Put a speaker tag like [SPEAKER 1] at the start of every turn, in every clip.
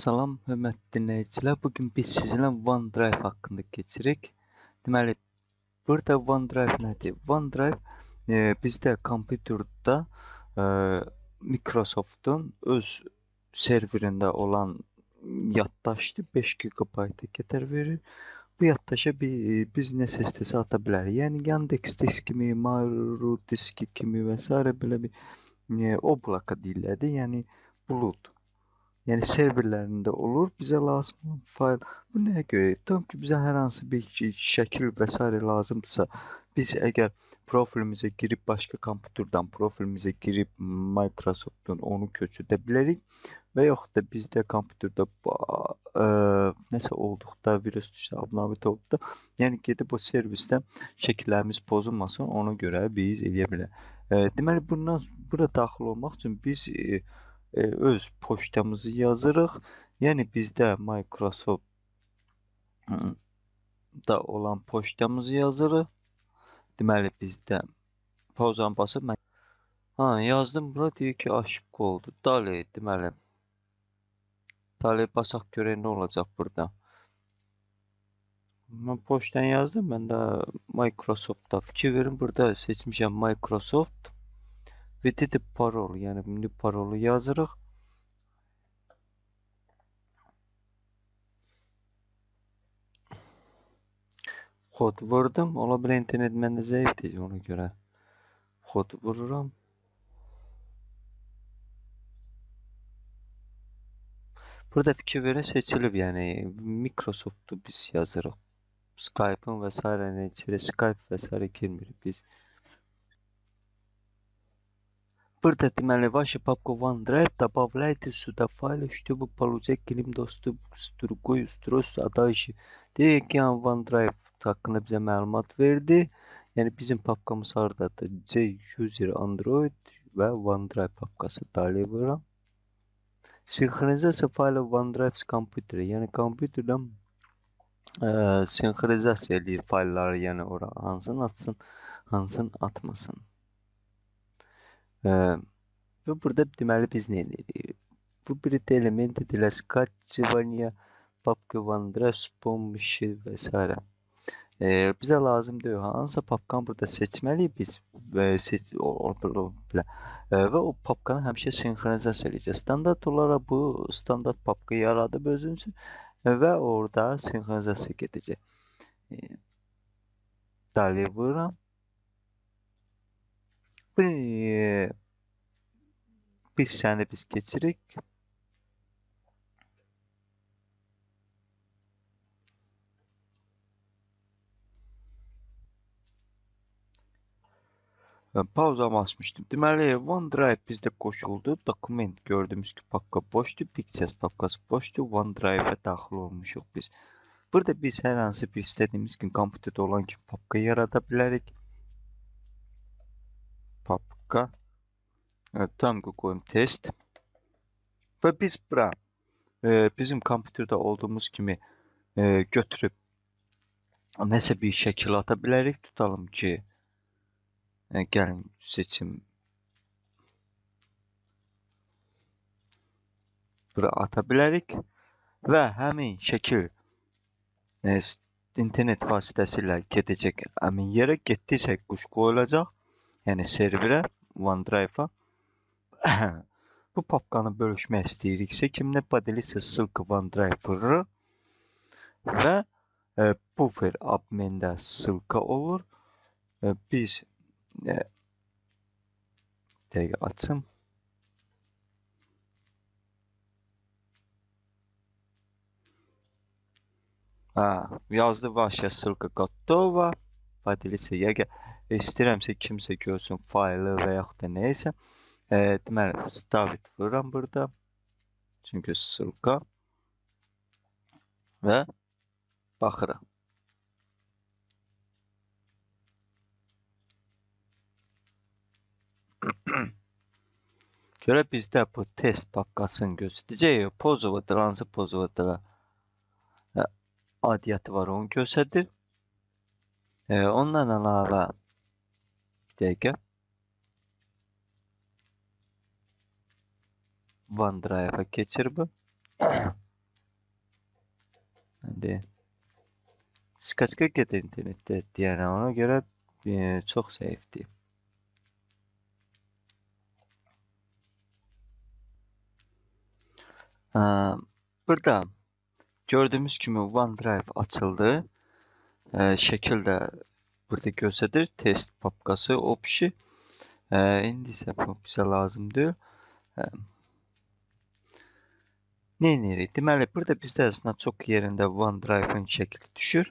[SPEAKER 1] Salam, hörmətli dinləyicilər. Bu biz sizinlə OneDrive haqqında keçirik. Deməli, burada OneDrive nədir? OneDrive e, bizdə kompüterdə e, Microsoftun öz serverində olan yaddaşdı 5 GB qədər verir. Bu yaddaşa biz nə istəsə ata bilərik. Yəni Yandex disk kimi, Maru disk kimi və s. bir e, oblaka deyirlər. Yəni bulut. Yəni serverlərində olur. Bizə lazım olan fayl bu nəyə görə? Tam ki bizə hər hansı bir şəkil və s. lazımdırsa, biz əgər profilimizə girib başqa kompüterdən profilimizə girib Microsoftun onu köçürdə bilərik və yoxud da bizdə kompüterdə ə, nəsə olduqda, virus düşsə, abnavit olduqda, yəni gedib o servisdən şəkillərimiz pozulmasın, ona görə biz eləyə bilərik. Deməli bundan bura daxil olmaq üçün biz ə, e, öz poçtamızı yazırıq. Yəni bizdə Microsoft da olan poçtamızı yazırıq. Deməli bizdə pauzanı basıb mən Ha, yazdım bura deyir ki, aşıbq oldu. Dali, deməli. Dali basaq görək nə olacaq burada. Mən poçtan yazdım. Mən də Microsoftda fikir verin. Burada seçmişəm Microsoft. Ve dedi parol yani şimdi parolu yazırıq. Kod vurdum. Ola bilər internet məndə zəifdir ona görə. Kod vururam. Burada fikir verin seçilib yəni Microsoft'u biz yazırıq. Skype'ın və s. içeri Skype və s. girmirik biz. Burada deməli ваша папка OneDrive добавляйте сюда файлы, чтобы получать к ним достуp с другой устройства, а дальше. Deyək ki, yəni OneDrive haqqında bizə məlumat verdi. Yəni bizim papkamız hardadır? C user Android və OneDrive papkası daxil vururam. Sinxronizasiya faylı OneDrive с kompüterə, yəni kompüterdən ə, sinxronizasiya eləyir faylları, yəni ora hansını atsın, hansını atmasın. Ə, və burada deməli biz nə edirik? Bu bir elementi de la Scacciavania, Papka Vandras, Pombişi və s. E, bizə lazımdır hansısa papkan burada seçməliyik biz və seç o, o, o, belə. E, və o papkanı həmişə sinxronizasiya edəcəyik. Standart olaraq bu standart papka yaradıb özün üçün e, və orada sinxronizasiya edəcək. E, Dali vururam. Bu bir hissəni biz keçirik. Pauzamı açmışdım. Deməli, OneDrive bizdə qoşuldu. Dokument gördüyümüz ki, papka boşdur. Pictures papkası boşdur. OneDrive-ə daxil olmuşuq biz. Burada biz hər hansı bir istədiyimiz kimi kompüterdə olan kimi papka yarada bilərik. Papka tam koyayım test. Ve biz bura e, bizim kompüterdə olduğumuz kimi e, götürüb nəsə bir şəkil ata bilərik. Tutalım ki, e, gəlin seçim bura ata bilərik və həmin şəkil e, internet vasitəsilə gedəcək həmin yerə getdiysə quş qoyulacaq. Yəni serverə, OneDrive-a bu papkanı bölüşmək istəyiriksə, kimdə поделиться ссылка в OneDrive və e, buffer admində ссылка olur. E, biz e, dəqiqə açım. Ha, yazdı ваша ссылка готова. Поделиться. Yəni istəyirəmsə kimsə görsün faylı və yaxud da nə isə e, deməli, David vururam burada. Çünki sırqa və baxırıq. Görə bizdə bu test paqqasını göstərəcək. Pozovada, hansı pozovada adiyyatı var, onu göstərir. E, ondan əlavə bir dəqiqə. OneDrive'a geçir bu. İndi skaçka gedir internetdə deyənə ona görə e, çox zəifdir. Ə, burada gördüyümüz kimi OneDrive açıldı. Ə, şəkil də burada göstərir. Test papkası opşi. Ə, indi isə bu bizə lazımdır. Ə, Nə edirik? Deməli, burada bizdə əslində çox yerində OneDrive-ın şəkli düşür.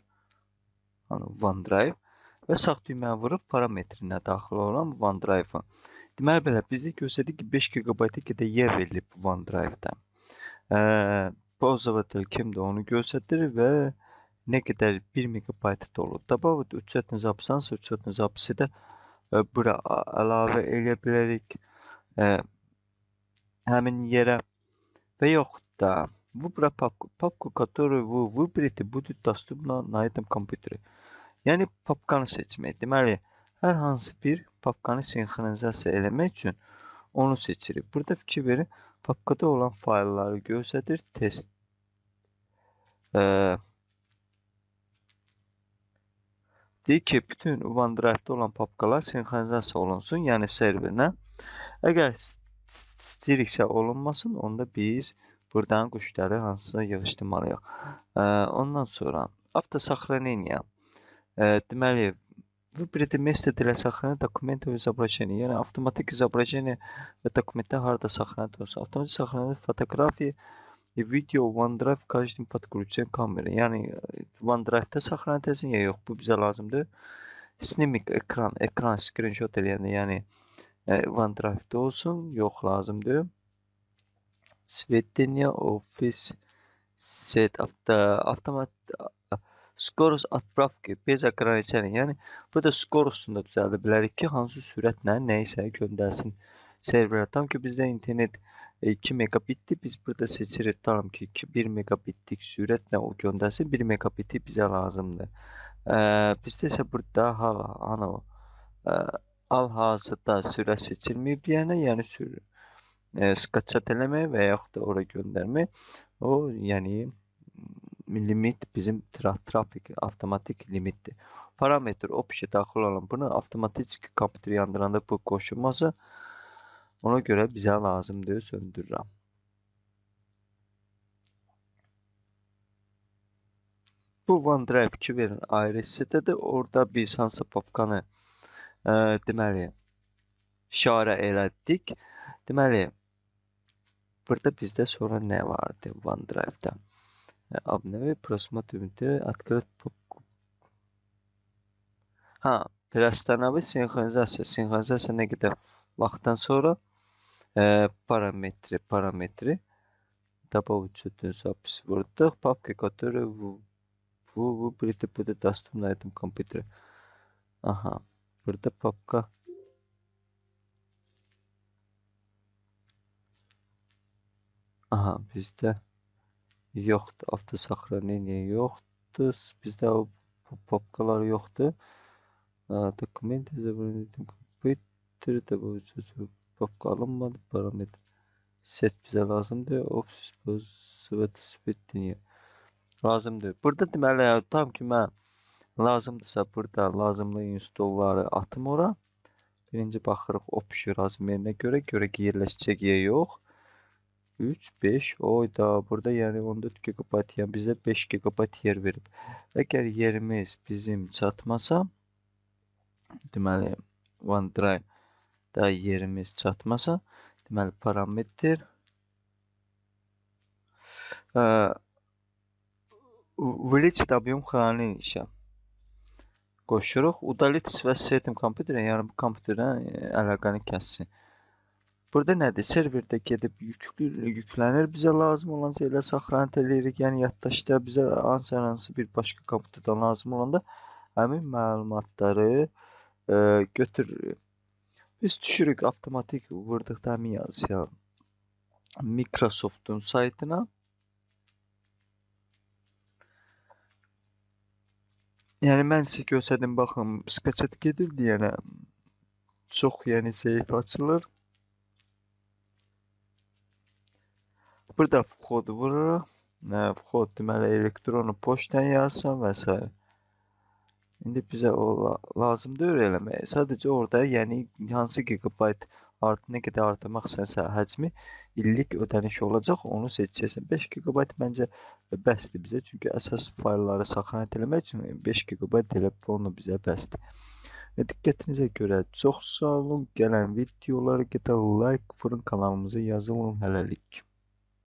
[SPEAKER 1] Hani OneDrive və sağ düyməni vurub parametrinə daxil olan OneDrive-ı. Deməli belə bizdə göstərdi ki 5 GB-a qədər yer verilib OneDrive-da. Pulsavatır kimdə onu göstərir və nə qədər 1 MB dolu. Добавить учетный записанsa учетный запisi də bura əlavə edə bilərik. Həmin yerə və yoxud Да, выбрать папку, папку, которую вы выберете, будет доступна на этом компьютере. Yəni papkanı seçmək. Deməli, hər hansı bir papkanı sinxronizasiya eləmək üçün onu seçirik. Burada fikir verin, papkada olan faylları göstərir. Test ee, deyir ki, bütün OneDrive-da olan papkalar sinxronizasiya olunsun, yəni serverinə. Əgər istəyiriksə olunmasın, onda biz Buradan quşları hansısa yığışdırmalıyıq. Ondan sonra автосохранение. Deməli, Выберите место для сохранения документов и изображений. Yəni avtomatik изображение və dokumentlər harda сохранять olsa. Avtomatik сохранение fotografии и video OneDrive каждым подключен камеры. Yəni OneDrive-da сохранять etsin ya yox, bu bizə lazımdır. Snimming ekran, ekran screenshot eləyəndə, yəni OneDrive-da olsun, yox lazımdır. сведения Office set авто, автомат skorost отправки bez ограничений. Yəni burada skorostunu da düzəldə bilərik ki, hansı sürətlə nə isə göndərsin serverə. Tam ki bizdə internet 2 megabitdir. Biz burada seçirik tam ki 1 megabitlik sürətlə o göndərsin. 1 megabiti bizə lazımdır. Ə, bizdə isə burada hal ano hal-hazırda sürət seçilməyib deyənə, yəni sürət e, skaçat eləmək və yaxud da ora göndərmək. O, yəni limit bizim tra trafik avtomatik limitdir. Parametr opsiya daxil olan bunu avtomatik kompüter yandıranda bu qoşulmasa ona görə bizə lazımdır söndürürəm. Bu OneDrive 2 verin ayrı sitədir. Orada biz hansı papkanı e, deməli işarə elədik. Deməli Burada bizdə sonra nə vardı OneDrive-da? Обнови просмотр открыть папку. Ha, приостановить синхронизация. Синхронизация nə qədər vaxtdan sonra e, parametri, parametri добавить эту запись. Вырдах папки, которые вы, вы выберете, будет доступна на этом компьютере. Ага, burada папка Aha, bizdə yoxdur. Avtosaxranение yoxdur. Bizdə o papkalar yoxdur. Dokument изображение компьютер da papka alınmadı. Parametr set bizə lazımdır. Office pozitiv svetinya lazımdır. Burada deməli tam ki mən lazımdırsa burada lazımlı installları atım ora. Birinci baxırıq option razmerinə görə, görə ki yerləşəcək yer yox. 3, 5. Oyda burada yəni 14 GB yəni bizə 5 GB yer verib. Əgər yerimiz bizim çatmasa, deməli OneDrive daha yerimiz çatmasa, deməli parametr e, Village WM xranilişə qoşuruq. Udalits və setim kompüterə, yəni bu kompüterə e, əlaqəni kəssin. Burada nədir? Serverdə gedib yüklü, yüklənir bizə lazım olan şeylər saxlanıt eləyirik. Yəni yaddaşda bizə hansı-hansı bir başqa kompüterdən lazım olanda həmin məlumatları ə, götürürük. Biz düşürük avtomatik vurduqda həmin yazıya Microsoft'un saytına. Yəni mən sizə göstərdim, baxın, skaçat gedir deyənə çox yəni zəif açılır. Burada kodu vururuq. Vxod deməli elektron poçtaya yazsan və s. İndi bizə o lazım deyil eləmək. Sadəcə orada, yəni hansı gigabayt art nə qədər artırmaq istəsə həcmi illik ödəniş olacaq, onu seçəcəksən. 5 gigabayt məncə bəsdir bizə, çünki əsas faylları saxlanət eləmək üçün 5 gigabayt elə onu bizə bəsdir. Diqqətinizə görə çox sağ olun. Gələn videolara qədər like vurun, kanalımıza yazılın. Hələlik.